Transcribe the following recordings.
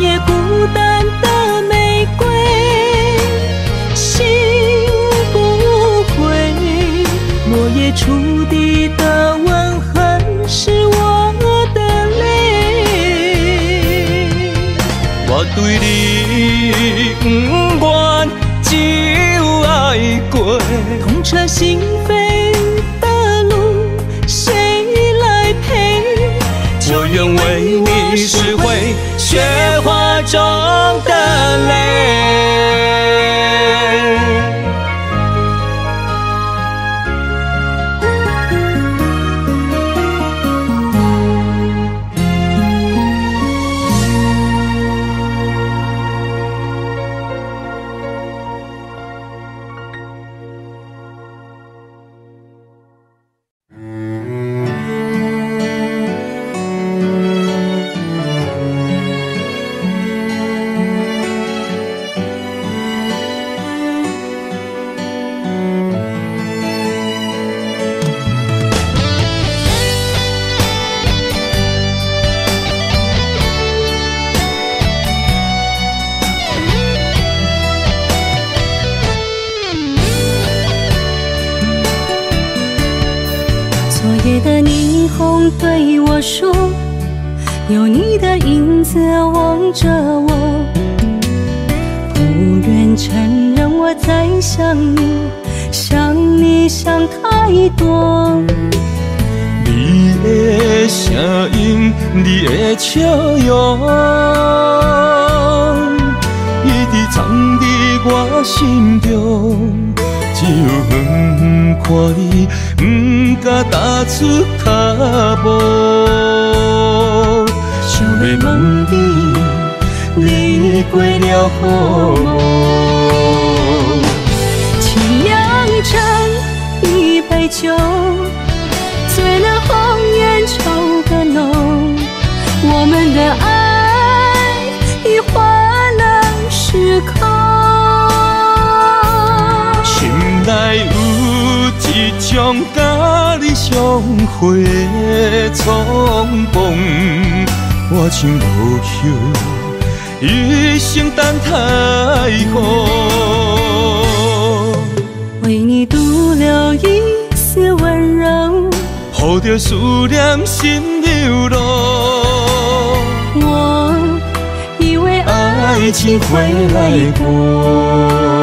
夜孤单的玫瑰心不悔。落叶触地的吻痕是我的泪。我对你不管几爱过。痛彻心扉。远我像无休，一生等太苦。为你独留一丝温柔，抱着思念心流露。我以为爱情会来过。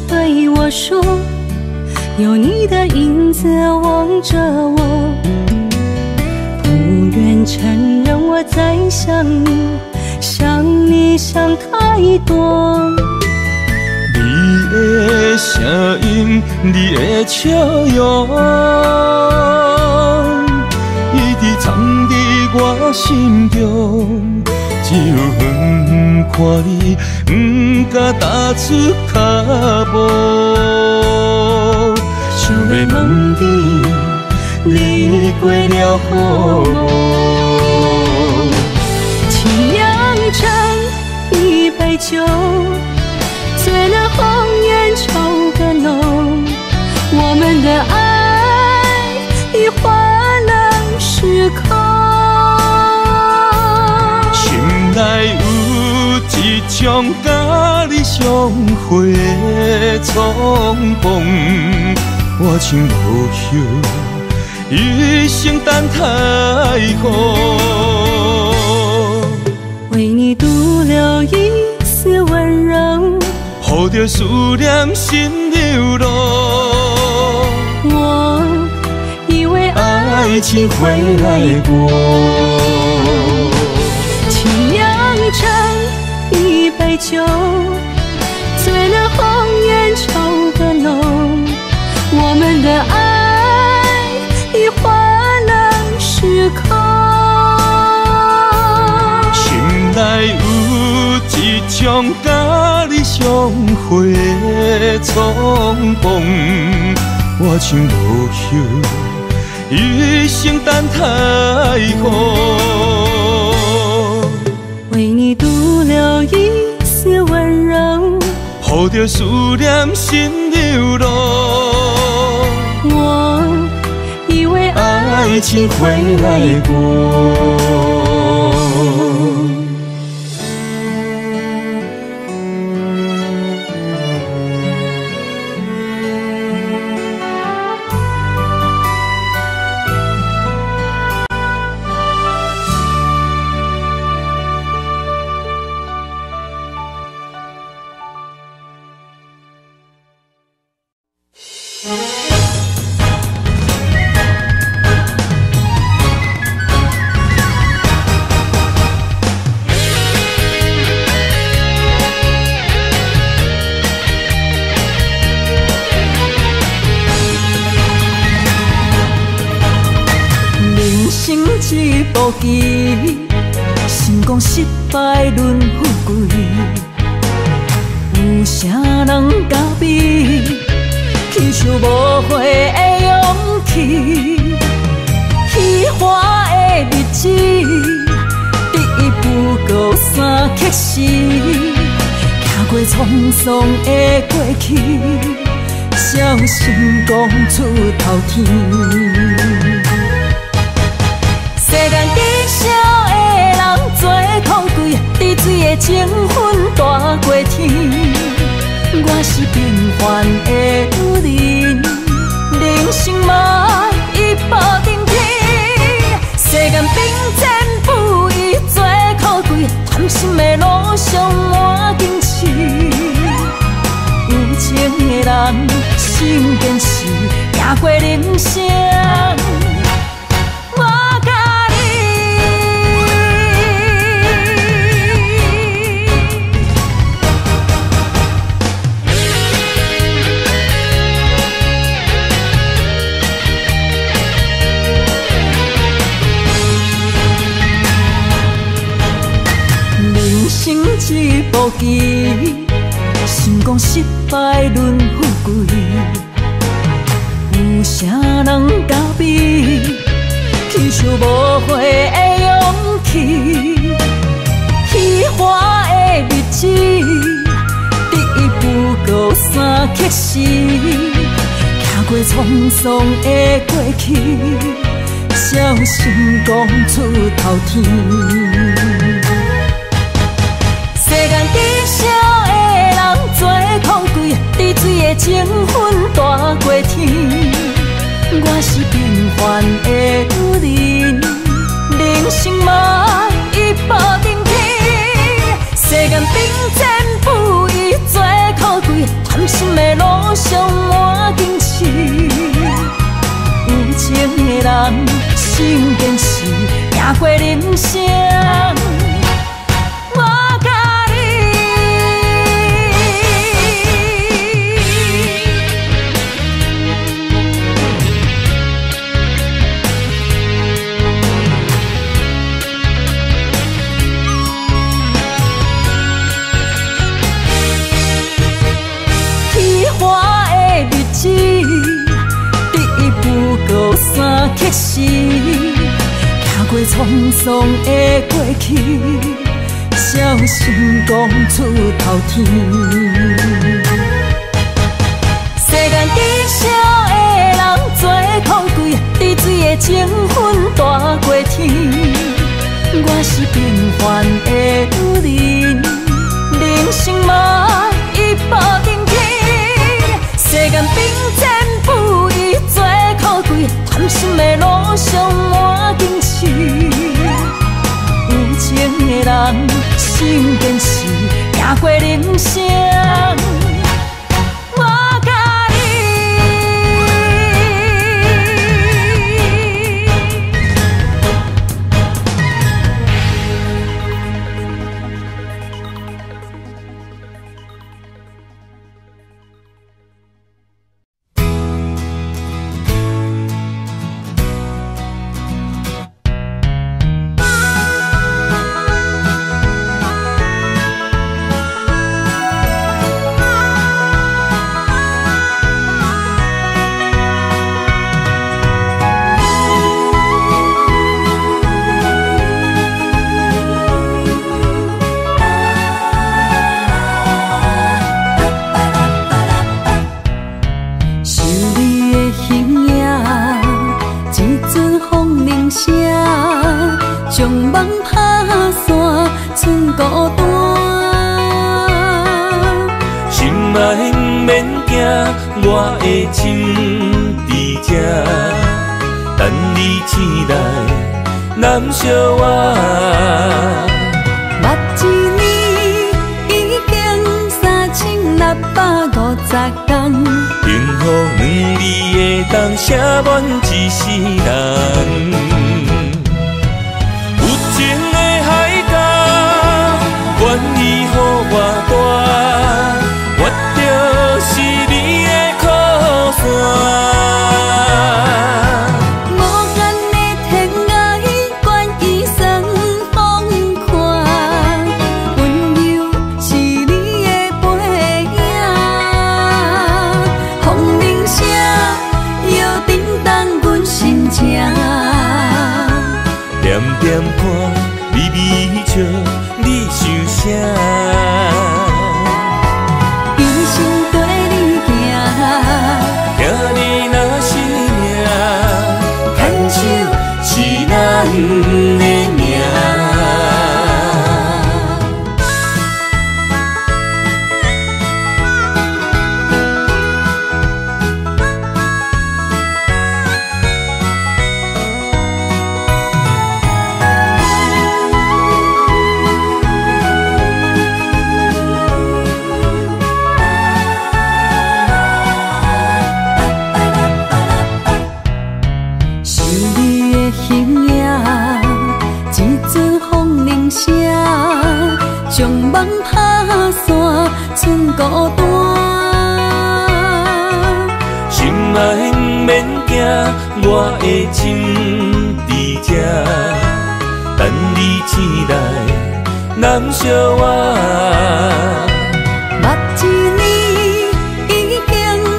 对我说，有你的影子望着我，不愿承认我在想你，想你想太多。你的声音，你的笑容，一直藏在我心中。只有远看你，敢踏出脚步。想要问你，你过了好无？一种甲你相会的冲动，我像无休，一生等太好。为你独留一丝温柔，抱着思念心流浪。我以为爱情会来过。杯酒，醉了红颜愁更浓。我们的爱已换了时空。心内有一种甲你相会的冲动，我像无休，一生等太好。为你独留一，护着思念心流浪。我以为爱情会来过。放松的过去，小心讲出头天。世间知晓的人最可贵，滴水的情分大过天。我是平凡的女人，人生嘛一步登天。世间冰天不宜最可贵，贪心的路上我。人心坚持行过人生。感谢我。目一年已经三千六百五十天，幸福两字会当写满一世人。的情在这，等你醒来，难相偎。目一年已经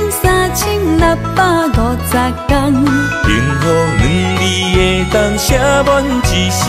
三千六百五十天，幸好两字会当写满一生。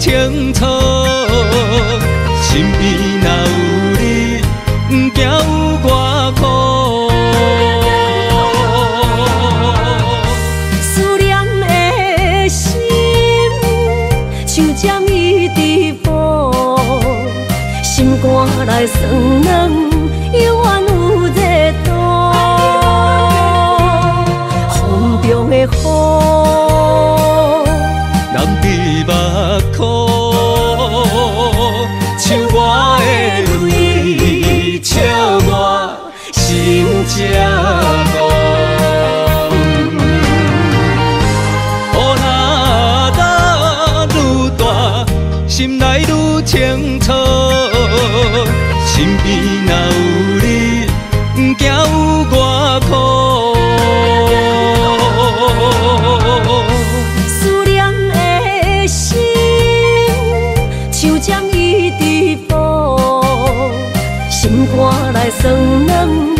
清楚，身边那肝内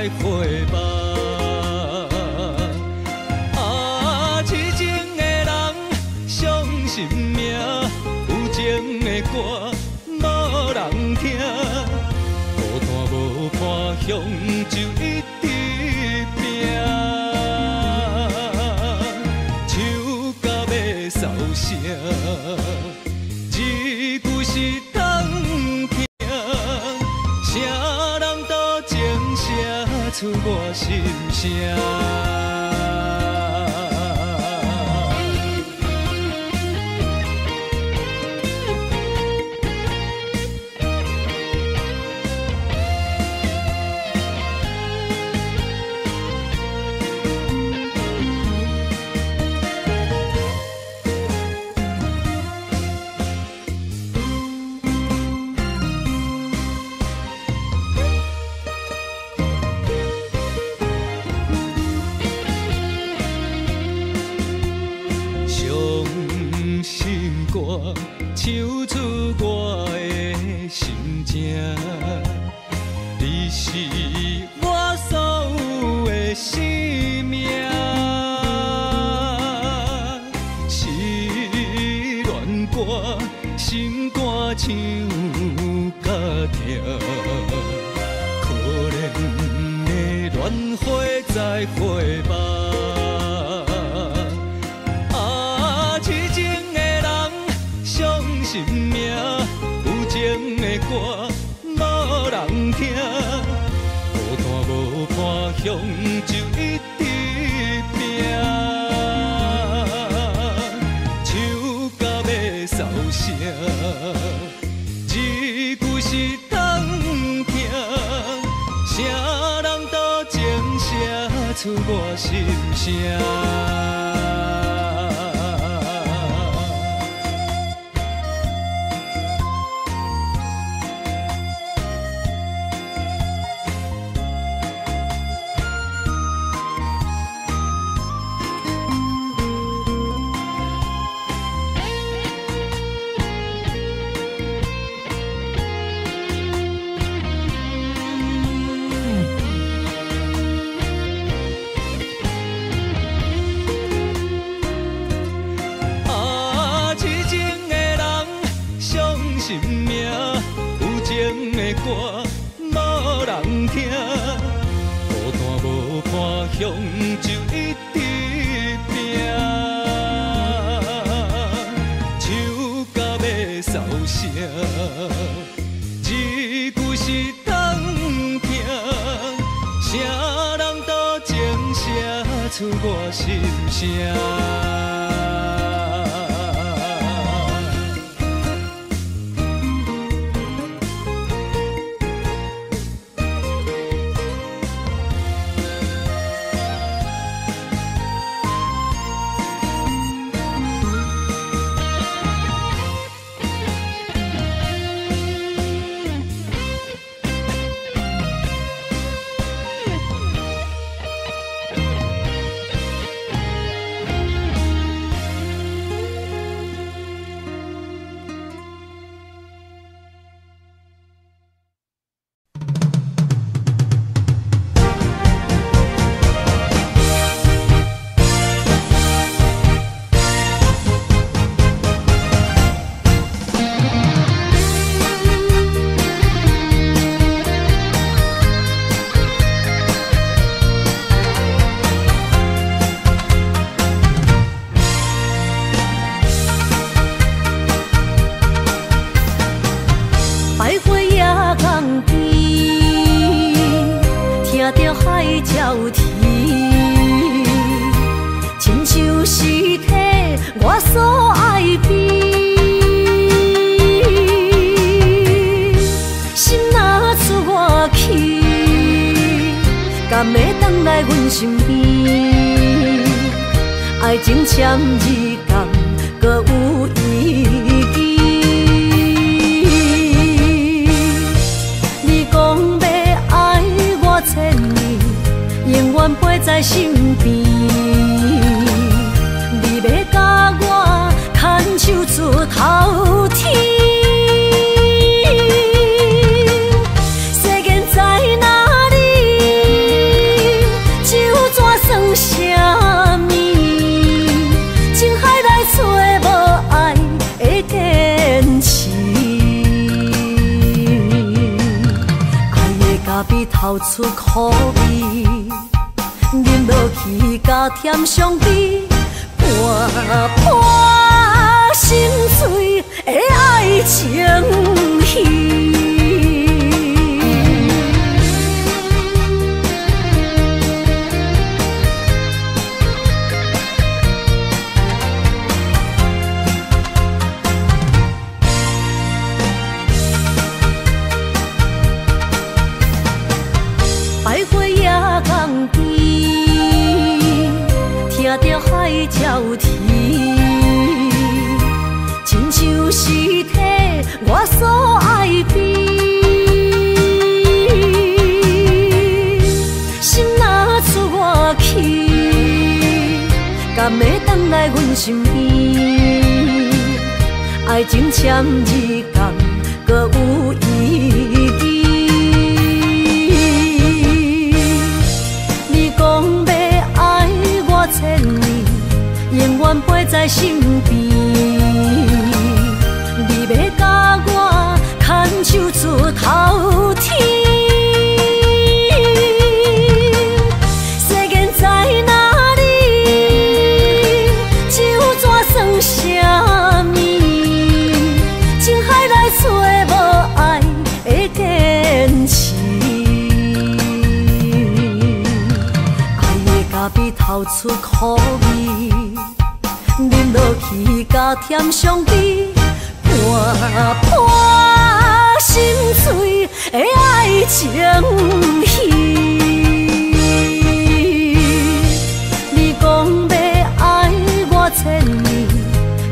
再会吧。爱情签字共搁有意义。你讲要爱我千年，永远陪在心。苦味忍落去，加添伤悲，半半心碎的爱情。在阮身边，爱情签字共搁有意义。你讲要爱我千年，永远陪在身边。你要甲我牵手出头天。出苦味，饮落去加添伤悲，半半心碎的爱情戏。你讲要爱我千年，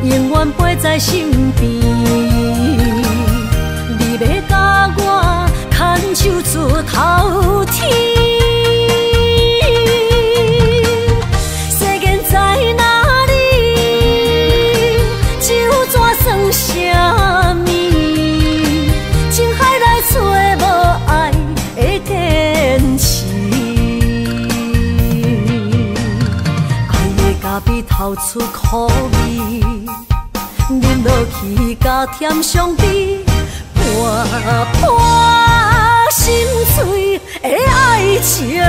永远陪在身边。你要甲我牵手出头天。出苦味，饮落去加添伤悲，破破心碎的爱情。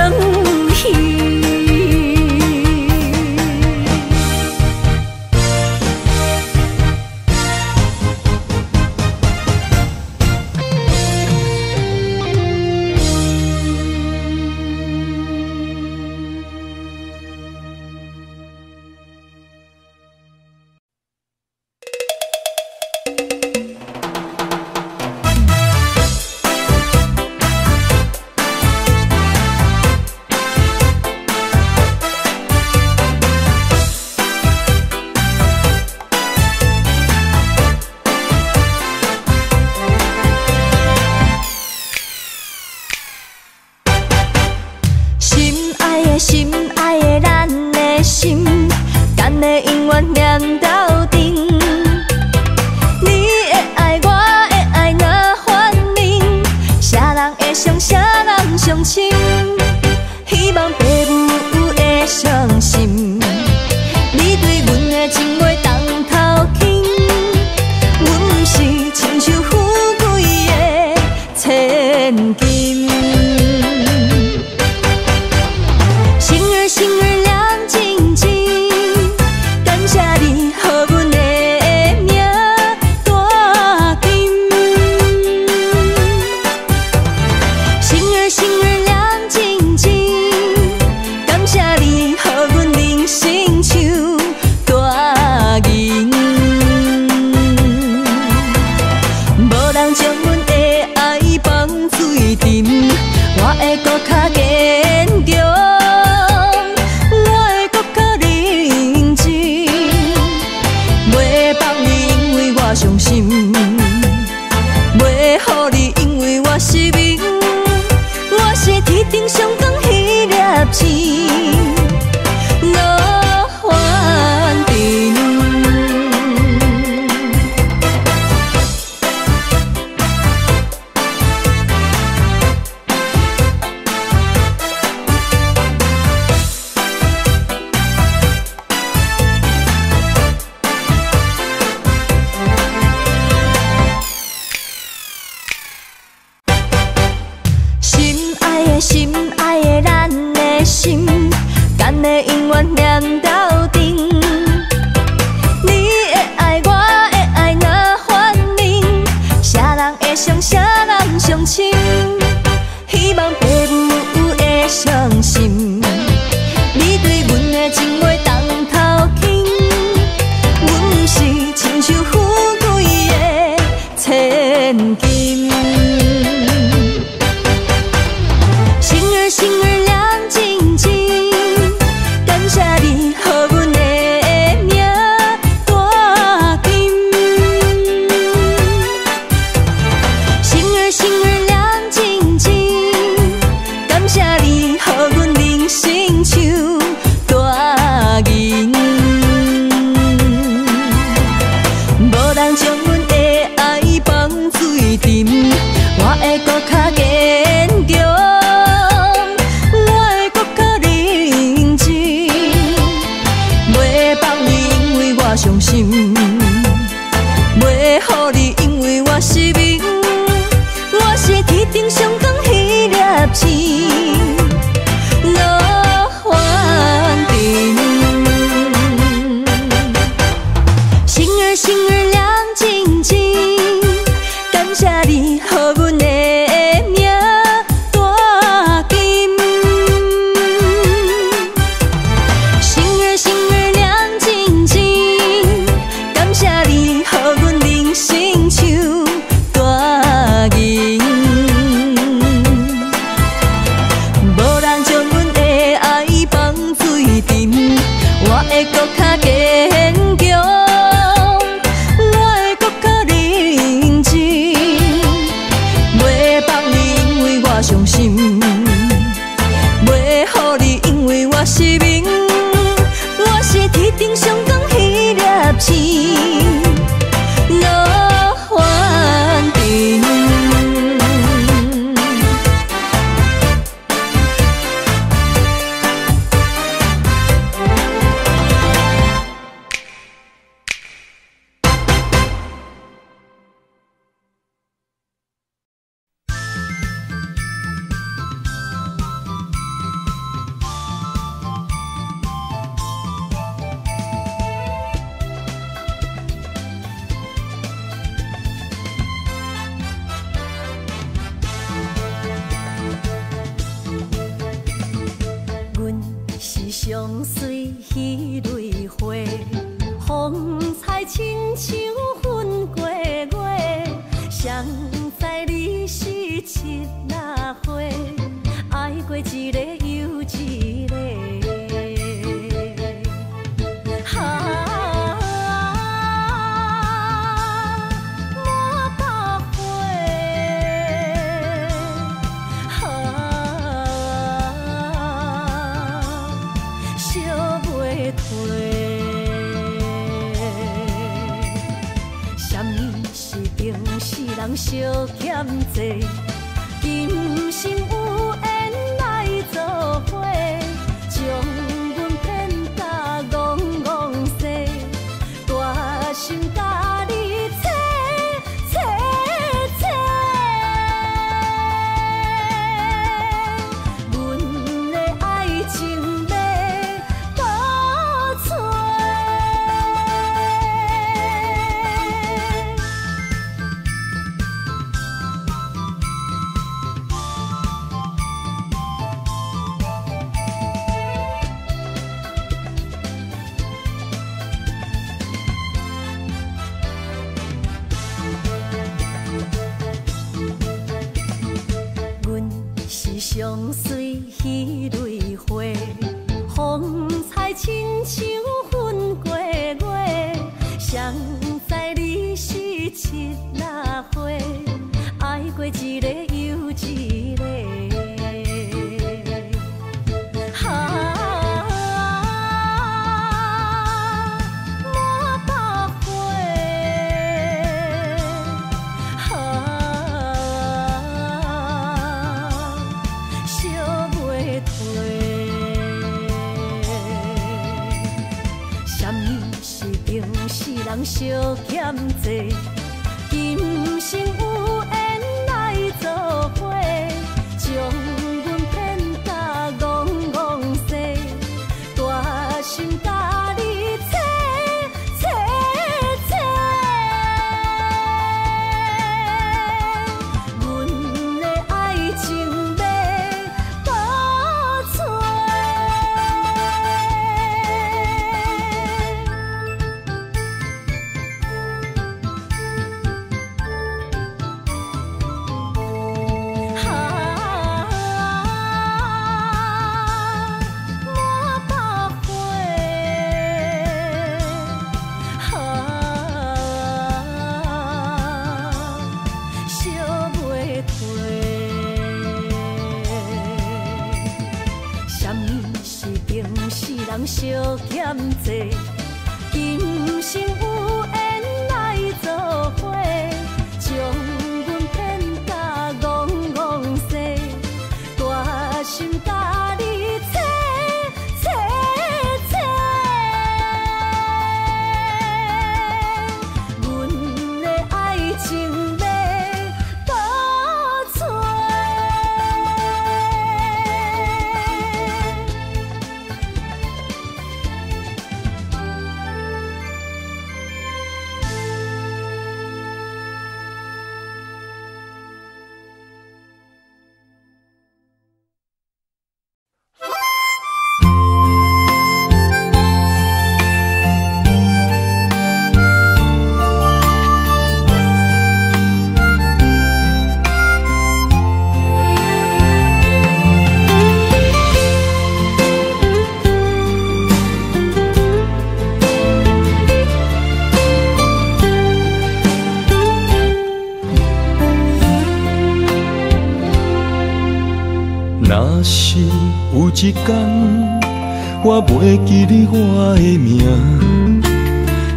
我袂记你我的名，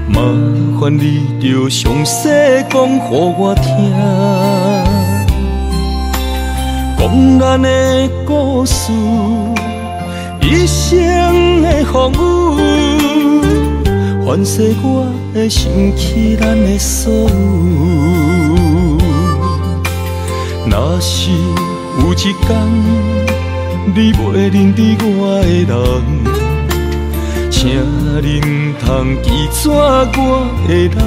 麻烦你着详细讲予我听，讲咱的故事，一生的风雨，反噬我的想起咱的所有。若是有一天你袂认得我的人，请恁通记住我的人，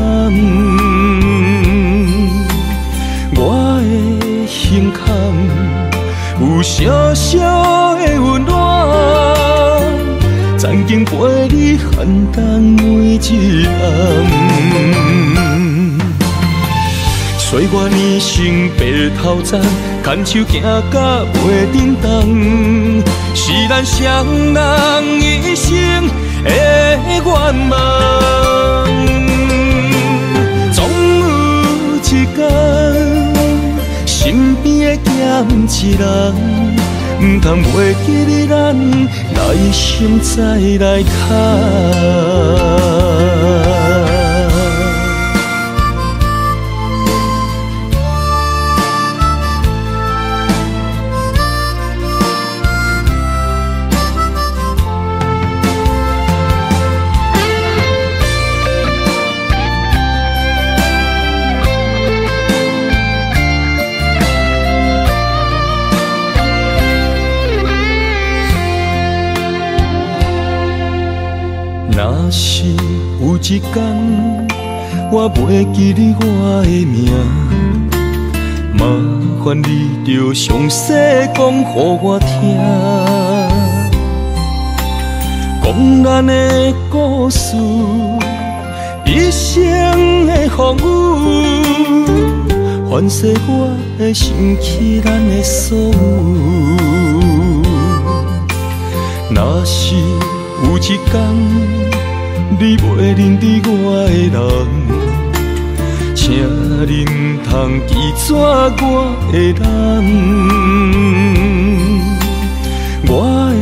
我的胸坎有小小的温暖，曾经陪你寒冬每一暗。岁月年成白头鬃，牵手行到袂振动，是咱双人一生的愿望。总有一天，身边的欠一人，唔通袂记你咱内心再来看。一天我袂记你我的名，麻烦你着详细讲予我听，讲咱的故事，一生的风雨，反噬我的想起咱的所有。若是有一天你袂认得我的人，请恁通记住我的人，我的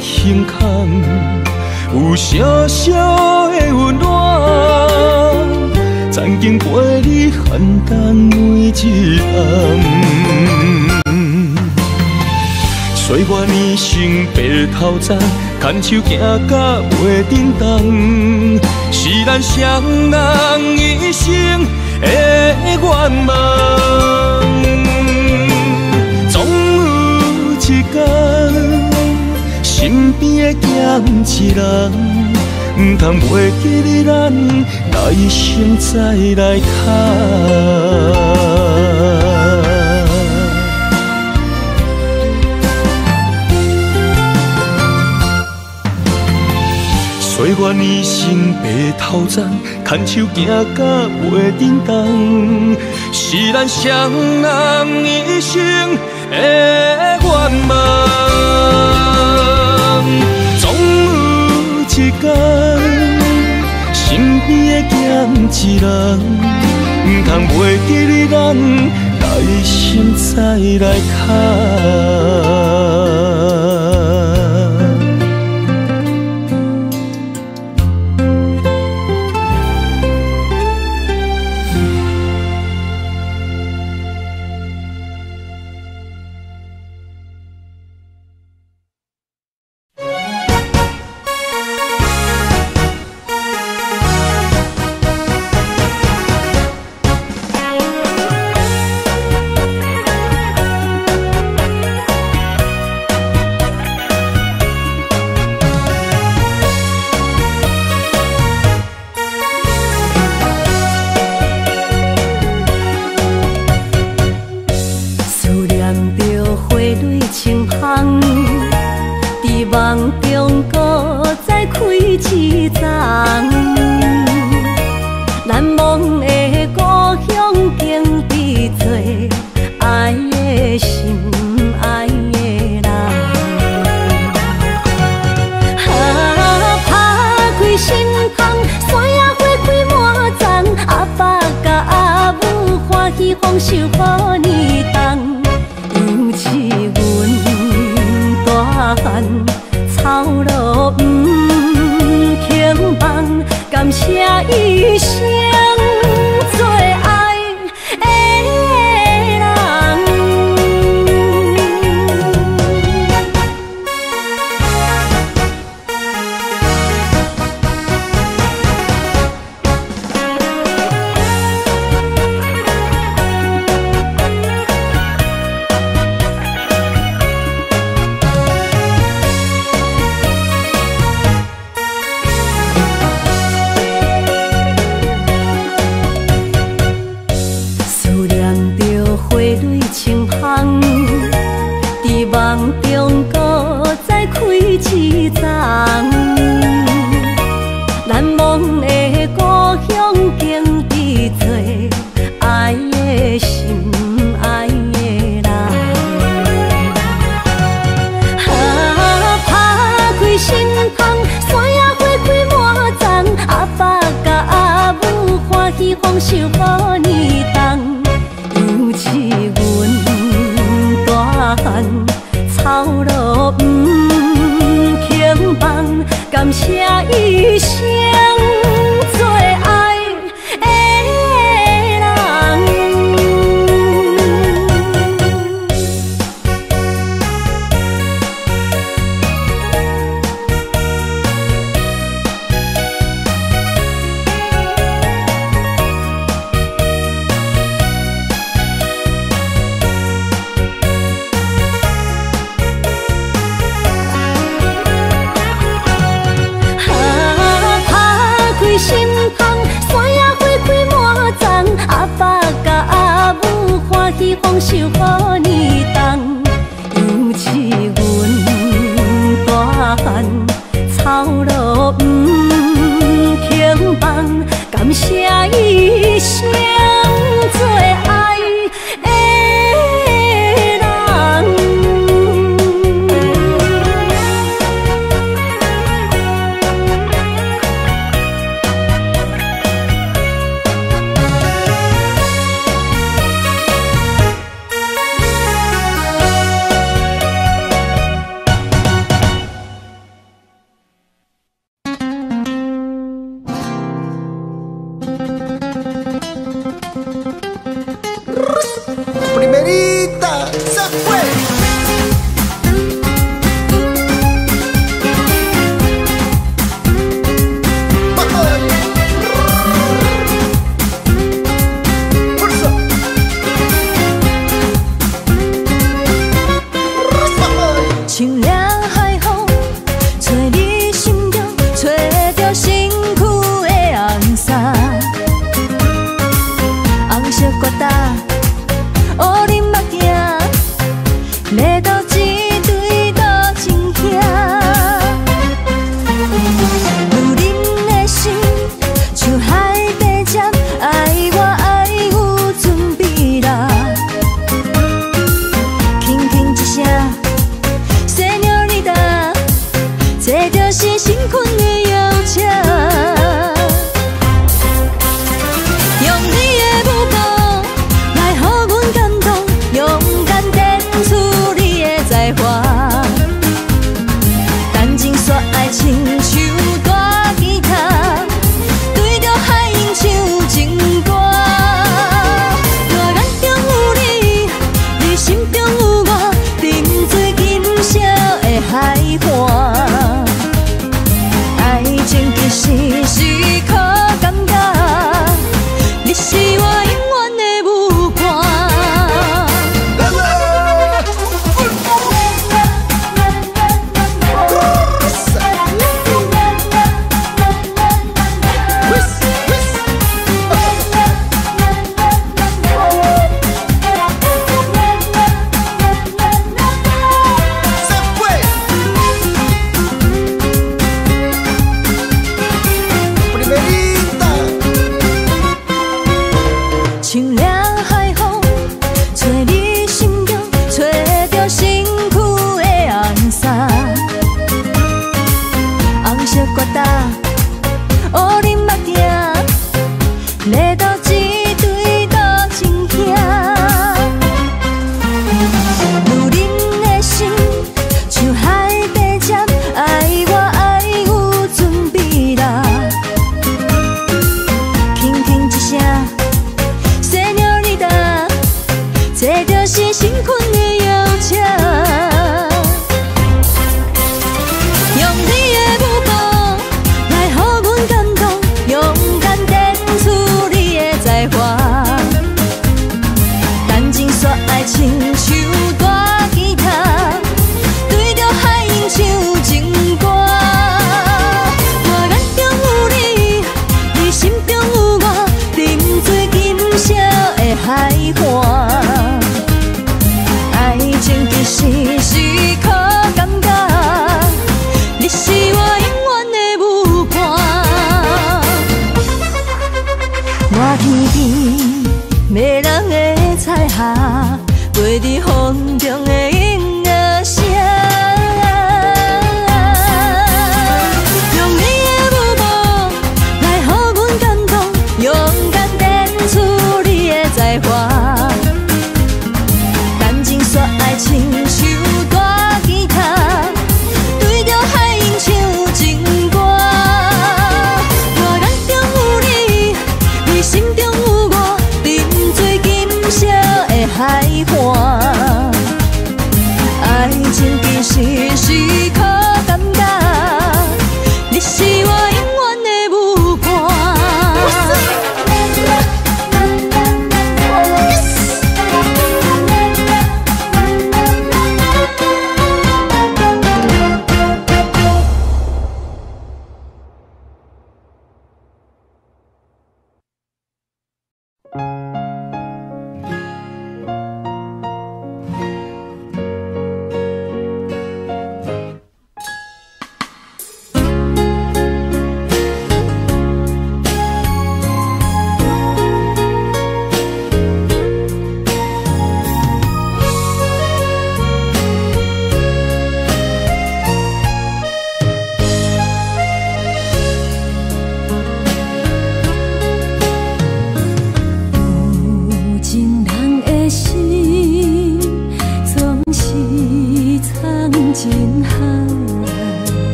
胸坎有小小的温暖，曾经陪你寒冬每一暗。岁月年成白头鬃，牵手行到袂振动，是咱双人一生的愿望。总有一天，身边的欠一人，毋通袂记你咱来生再来看。陪我年生白头鬃，牵手行到袂振动，是咱双人一生的愿望。总有一天，身边的欠一人，毋通袂记你咱来爱心再来看。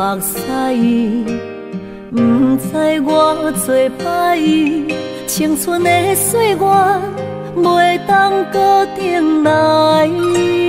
目屎，不知我做歹，青春的岁月袂当搁重来。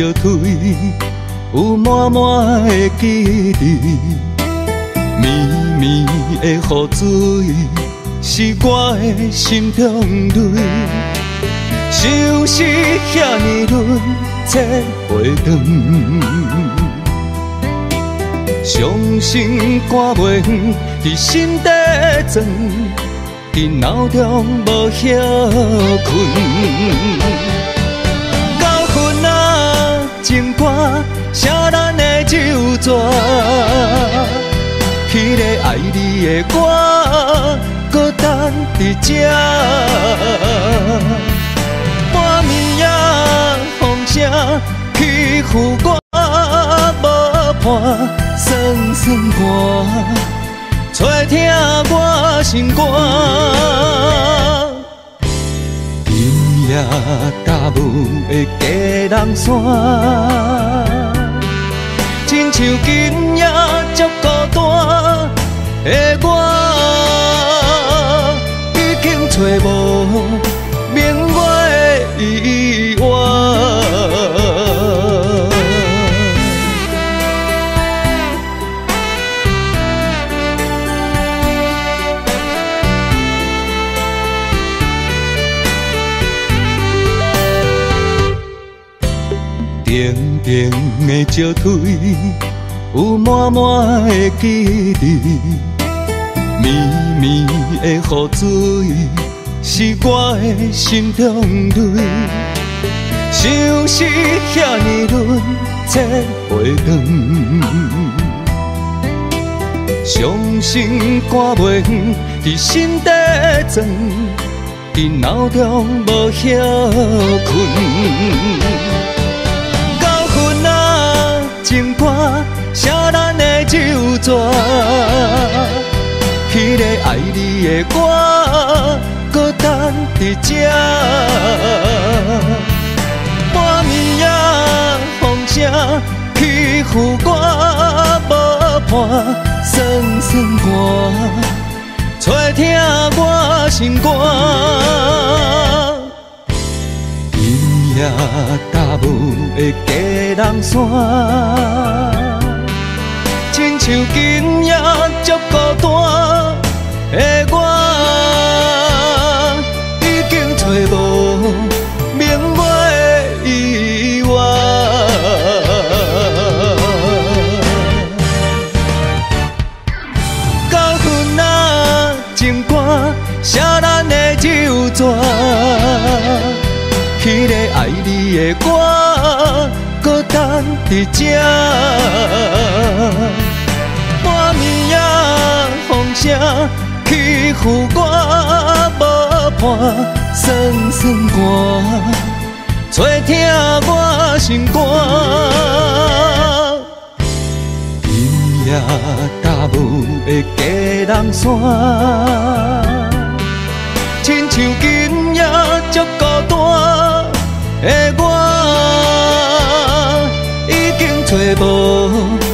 石腿，有满满的记忆。绵绵的雨水，是我的心中泪。相思遐尼润，切袂断。伤心肝袂远，伫心底钻，伫脑中无歇困。情歌写咱的旧纸，迄个爱你的歌，搁等伫这。半暝啊，风声欺负我无伴。酸酸歌，吹听我心肝。今夜大雾的家人。山，亲像今夜足孤单的我，已经找无明月的伊冷的石腿，有满满的记忆。绵绵的雨水，是我的心中泪。相思遐尼润，切袂断。伤心肝袂远，伫心底钻，伫脑中无歇困。情歌写咱的旧纸，迄个爱你的我，搁等伫这。半暝啊，风声欺负我无伴，酸酸歌，吹听我心肝。今夜大雾的家人山，亲像今夜足孤单的我，已经找无明月的依偎。到昏啊，情歌写咱的旧纸，迄个爱你的歌。搁等伫这，半暝啊，风声欺负我无伴，酸酸歌，吹听我心肝。今夜大雾的家人山，亲像今夜足孤单的我已经找无。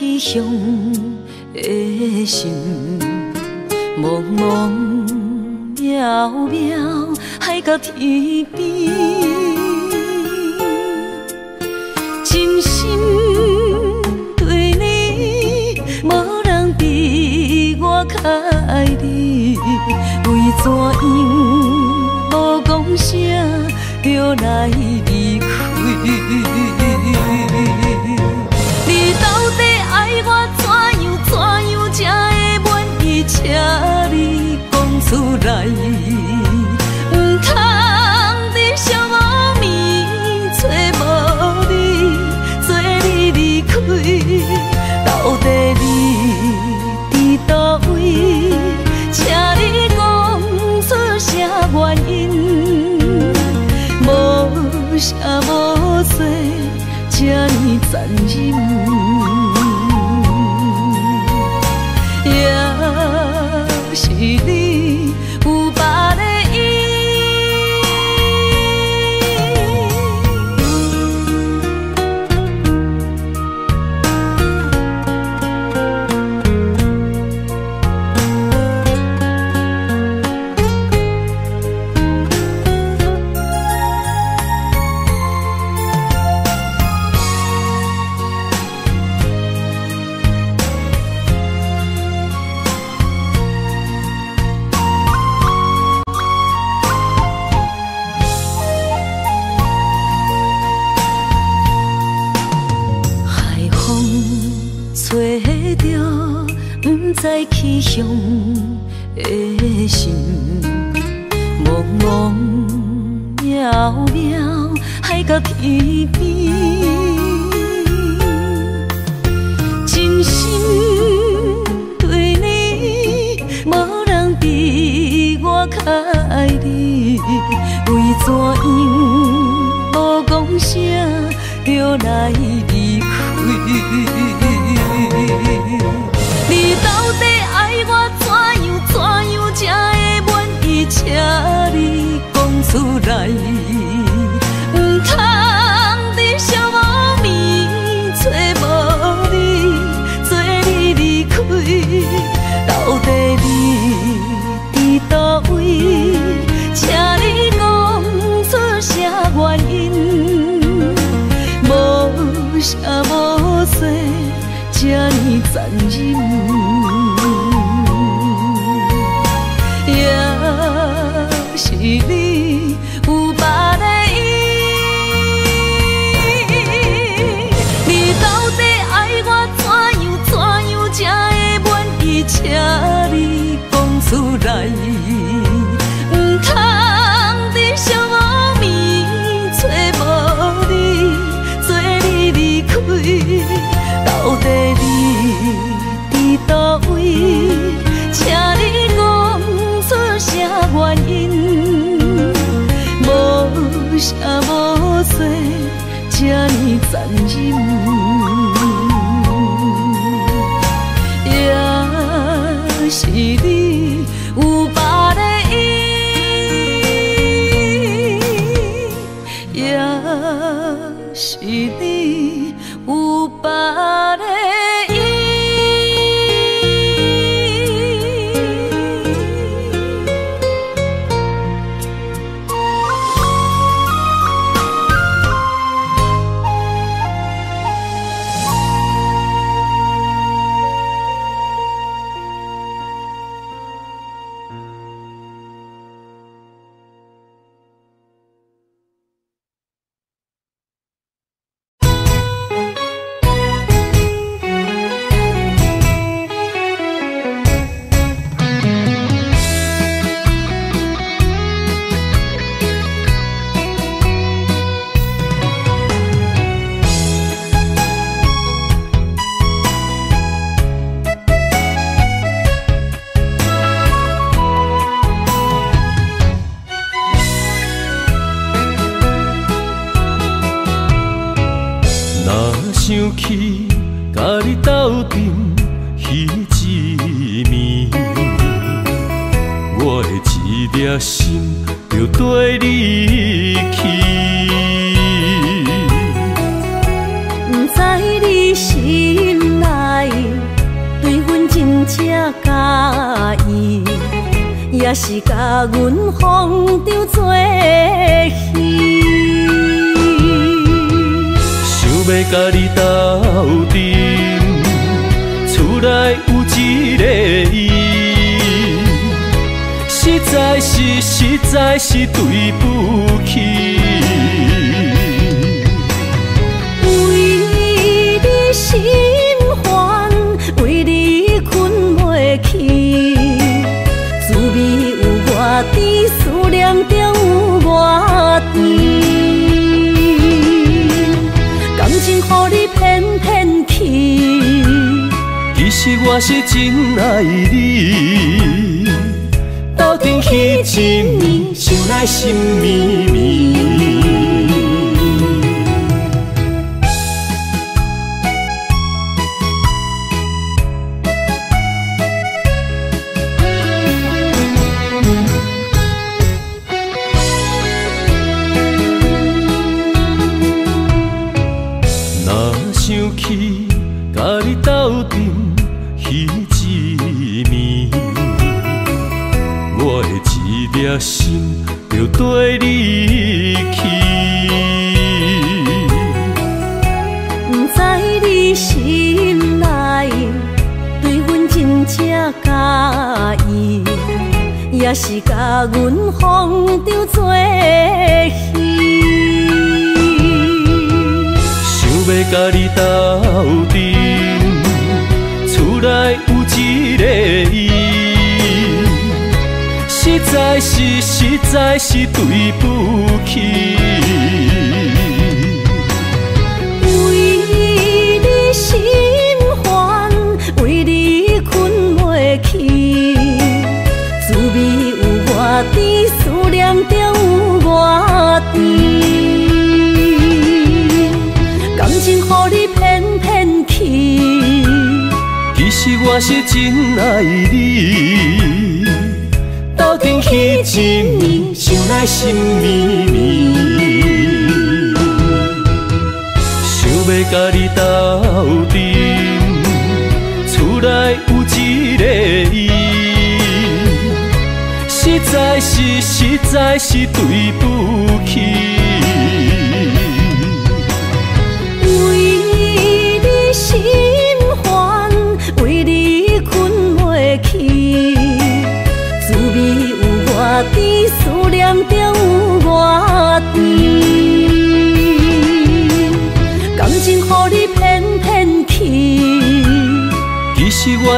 痴伤的心，茫茫渺渺海角天边，真心对你，无人比我较爱你，为怎样无讲声就来？无啥无说，这呢残忍，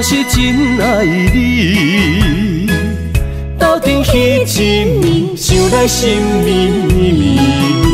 是真爱你。斗阵彼一暝，想来心绵绵。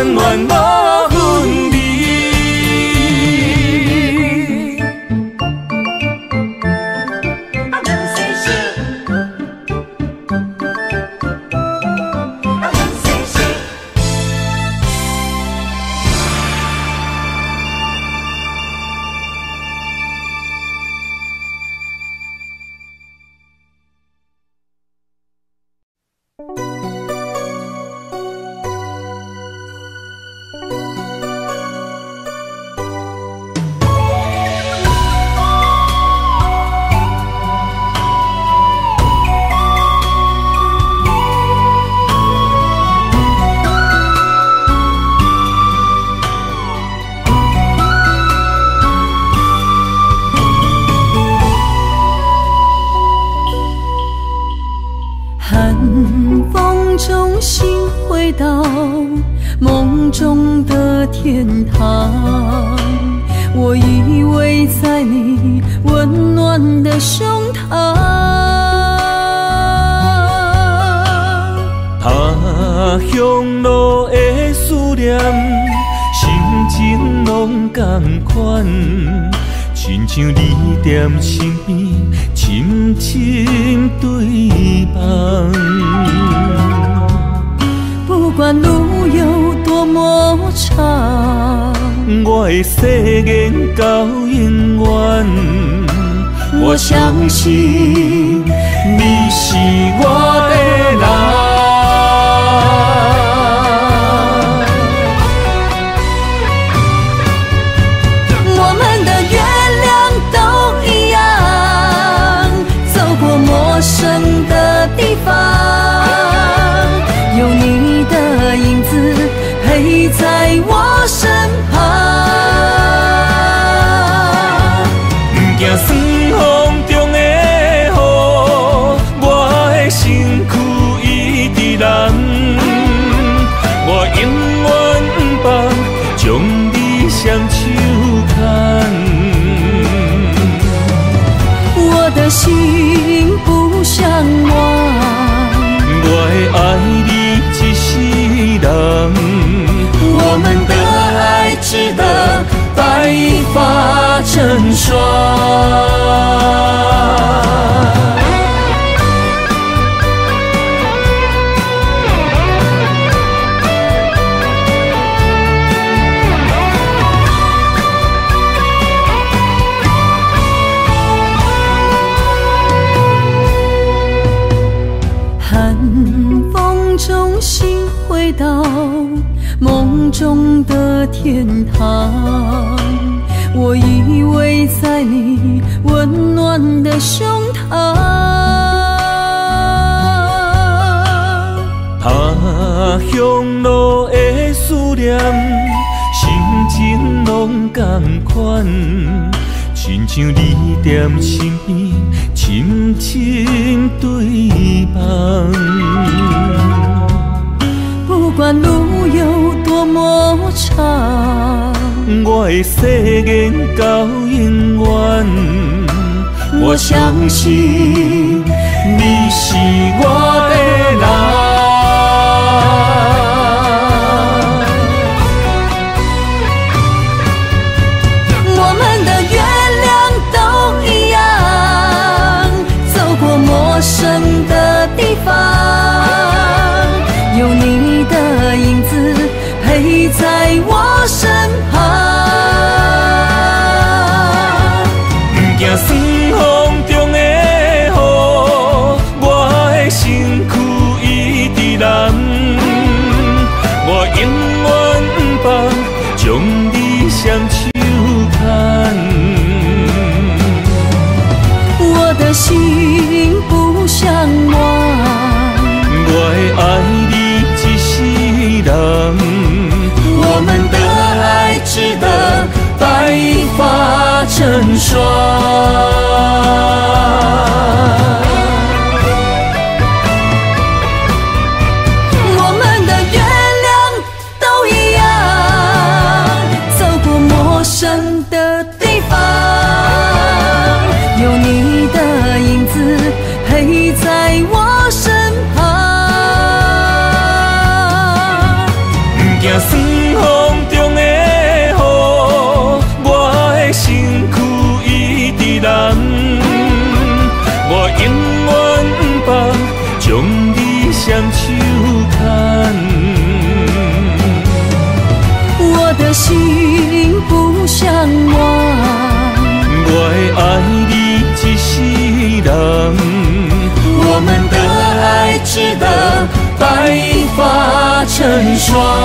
温暖的。白发成霜。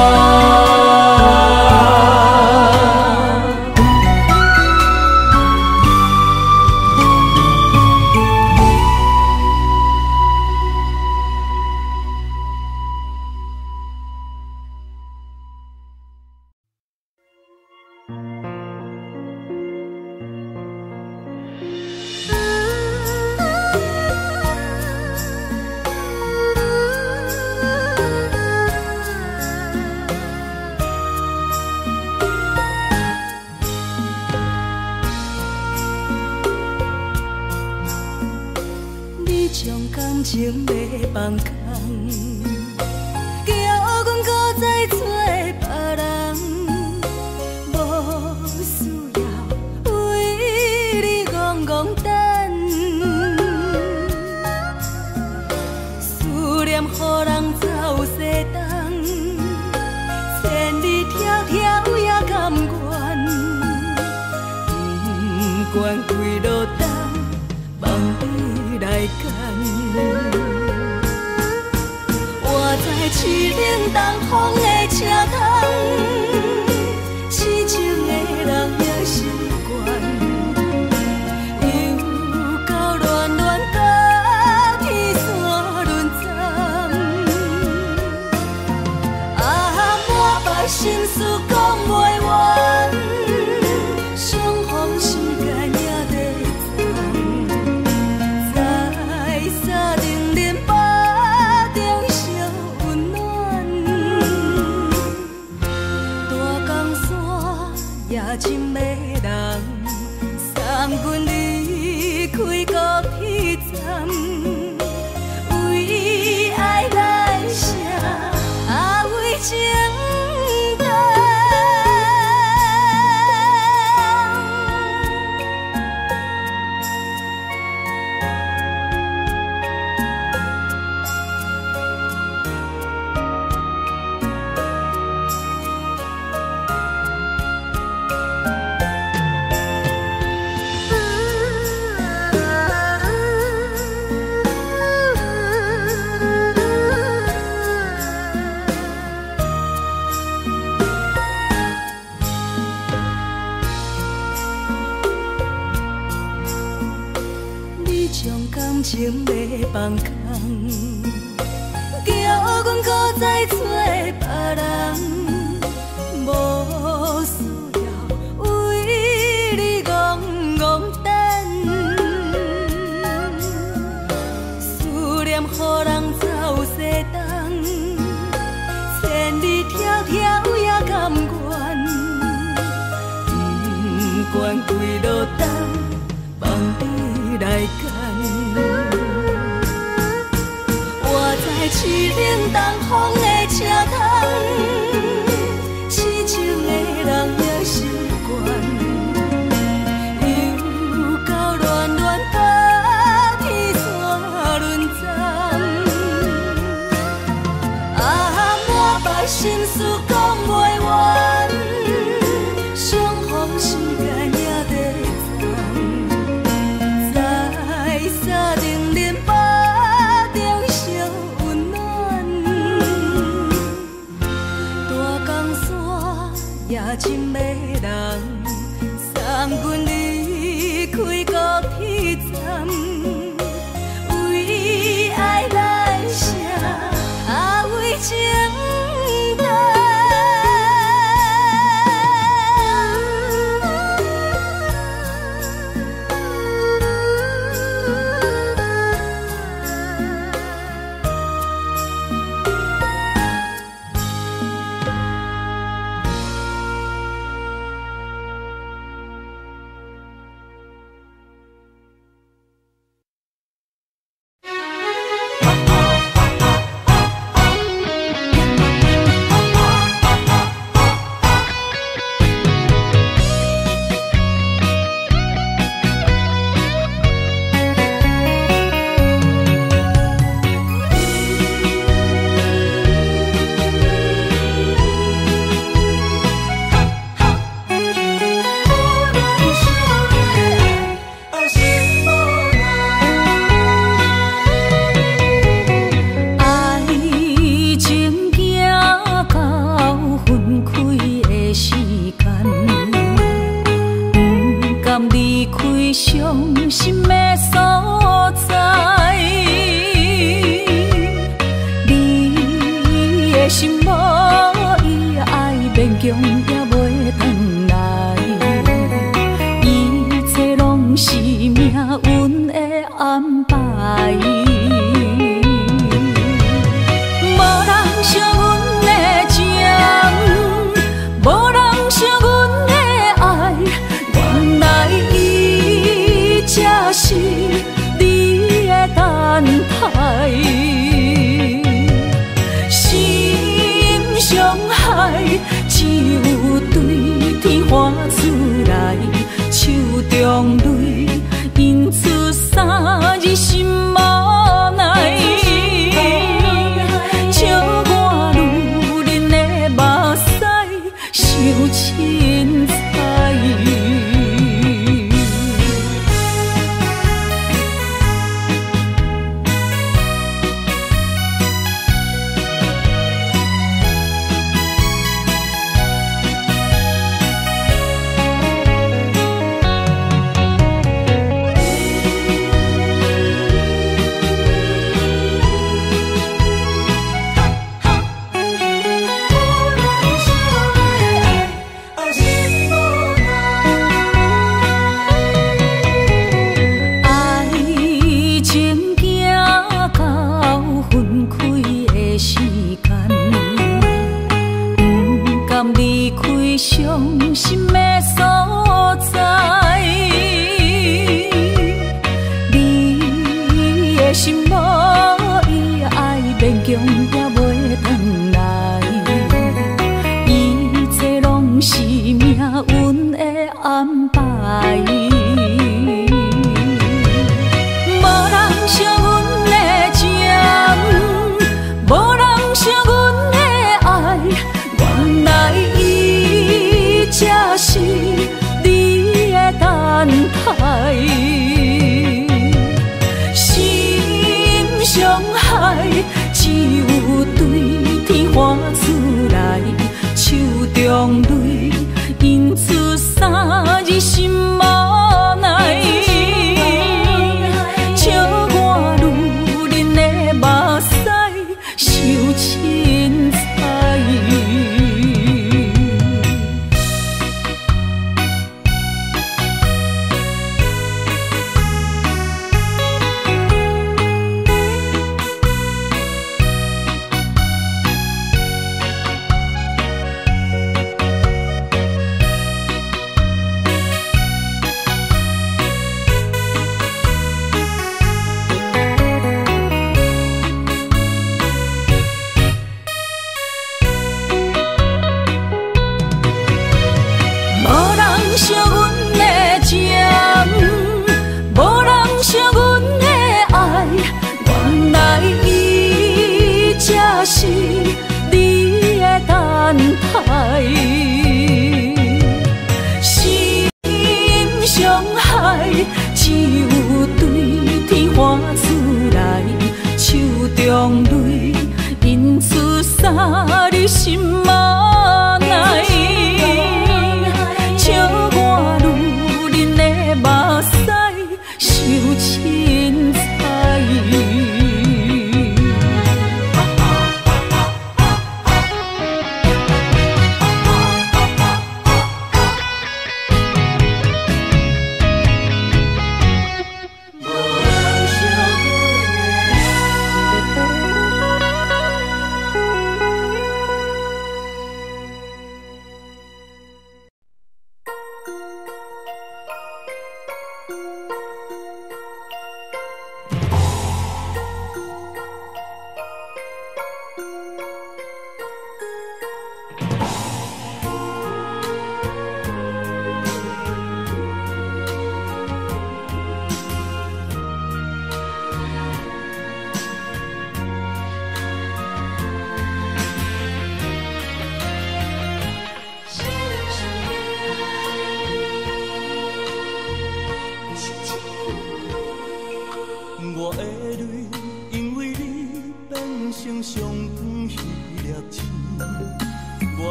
要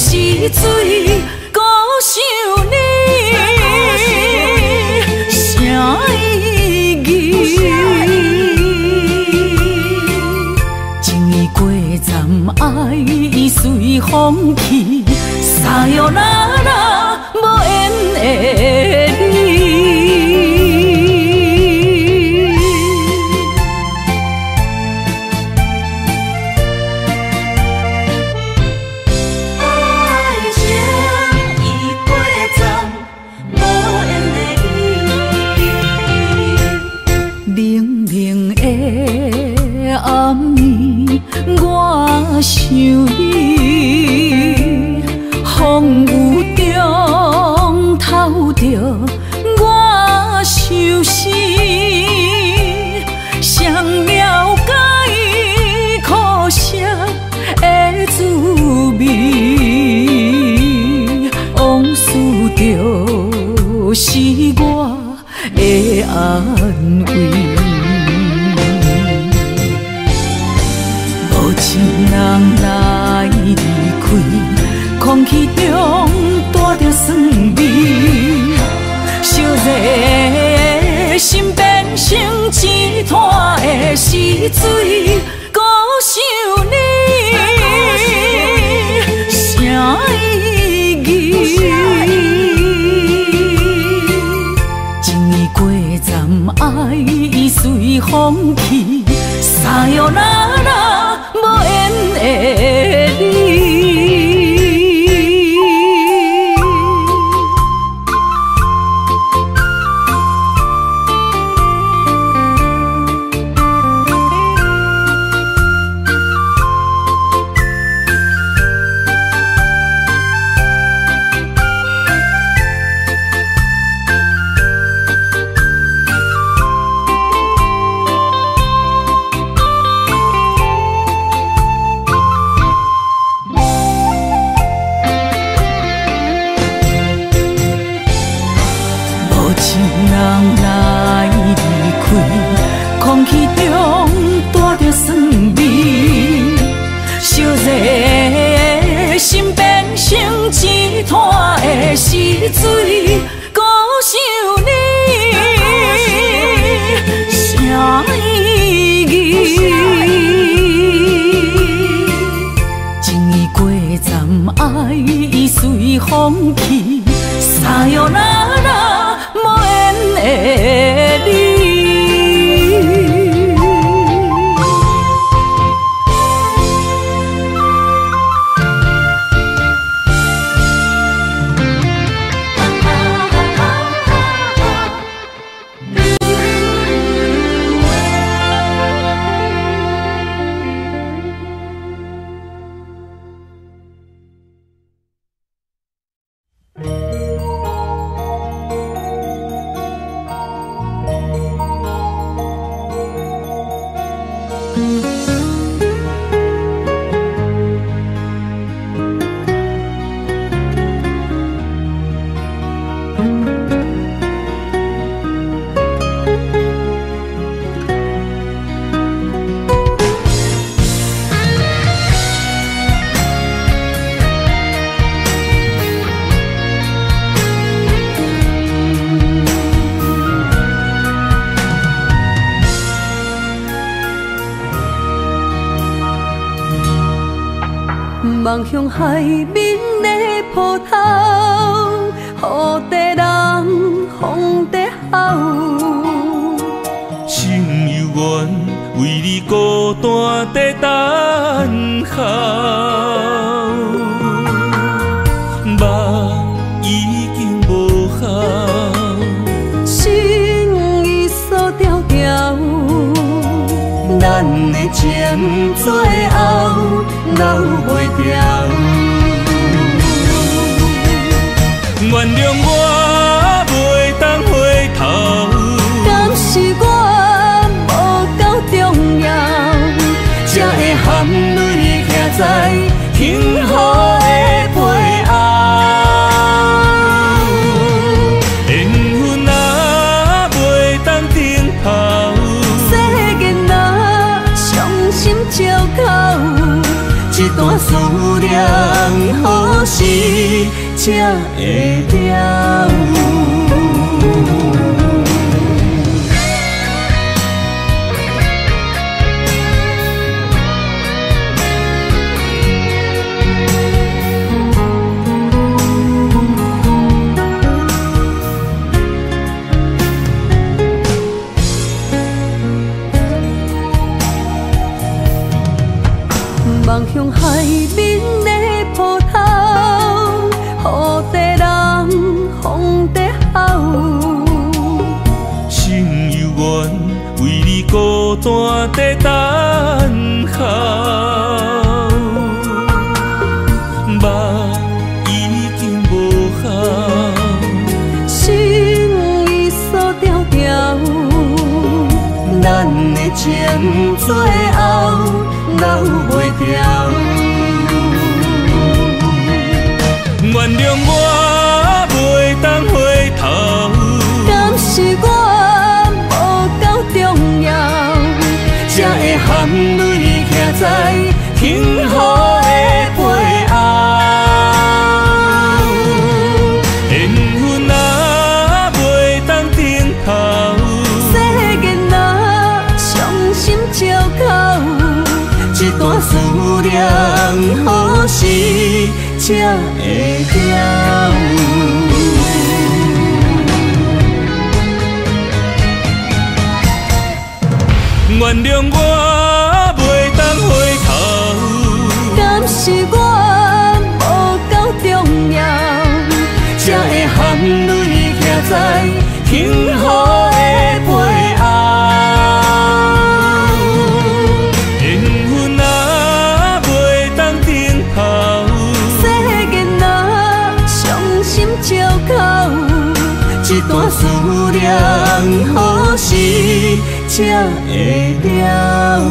是醉，故想你，啥意义？情已过站，爱已随风去，西拉。 ของ em chuối áo nấu buổi tiếng nguồn đường buồn 下会调。才会晓。原谅我袂当回头，敢是我无够重要，才会含泪站在天后。才会了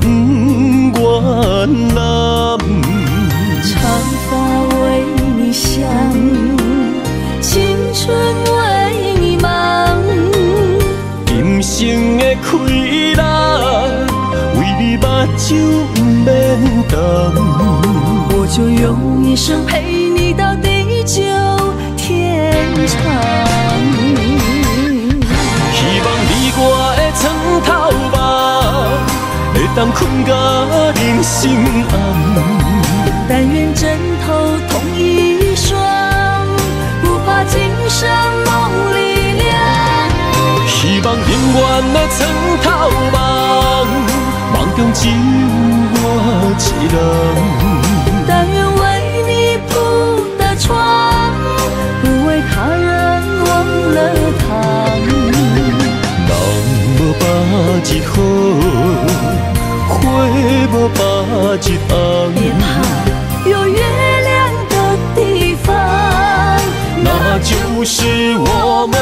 不关南。长发为你香，青春为你忙，今生的快乐，为你目睭不免动。我就用一生陪你到地久天长。希望你我的床头。当困甲人心暗。但愿枕头同一双，不怕今生梦里凉。希望永远的床头梦，梦中只有我一人。是我们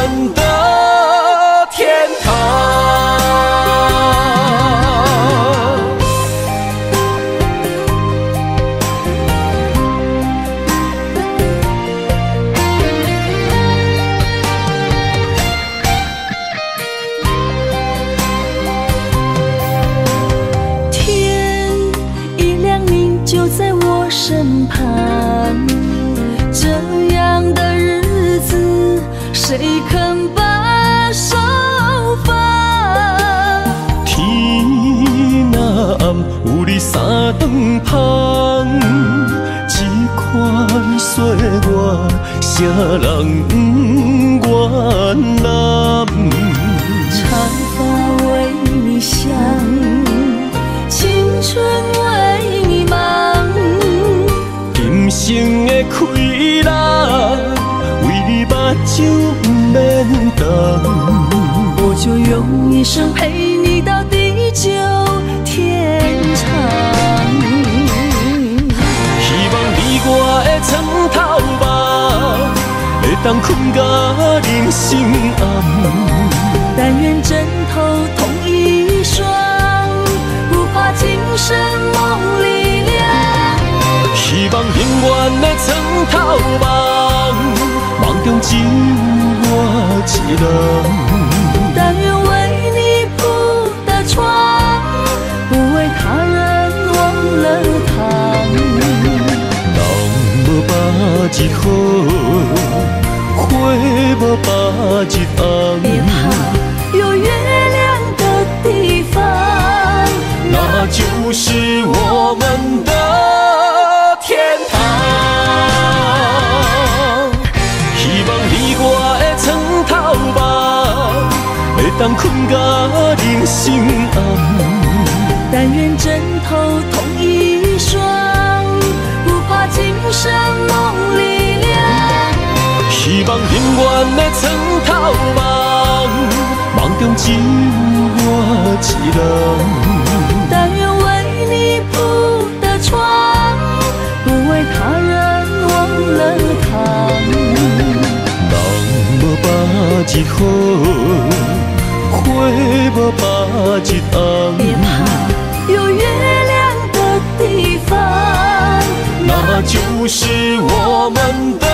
谁人不愿揽？长发为你香，青春为你忙，今生的快乐。就不免等，我就用一生陪你到地久当困甲人心暗。但愿枕头同一双，不怕今生梦里凉。希望永远的床头梦。梦中只有我一人，但愿为你铺的床，不为他人忘了躺。人无百日好，花无百日红。别怕，有月亮的地方，那就是我们的天堂。希望你我的枕头旁，会当困甲人心暗，但愿枕头同一双，不怕今生梦里。望永远的床头梦，梦中只有我一人。但愿为你铺的床，不为他人忘了躺。人无百日好。花无百日红，别怕，有月亮的地方，那就是我们的。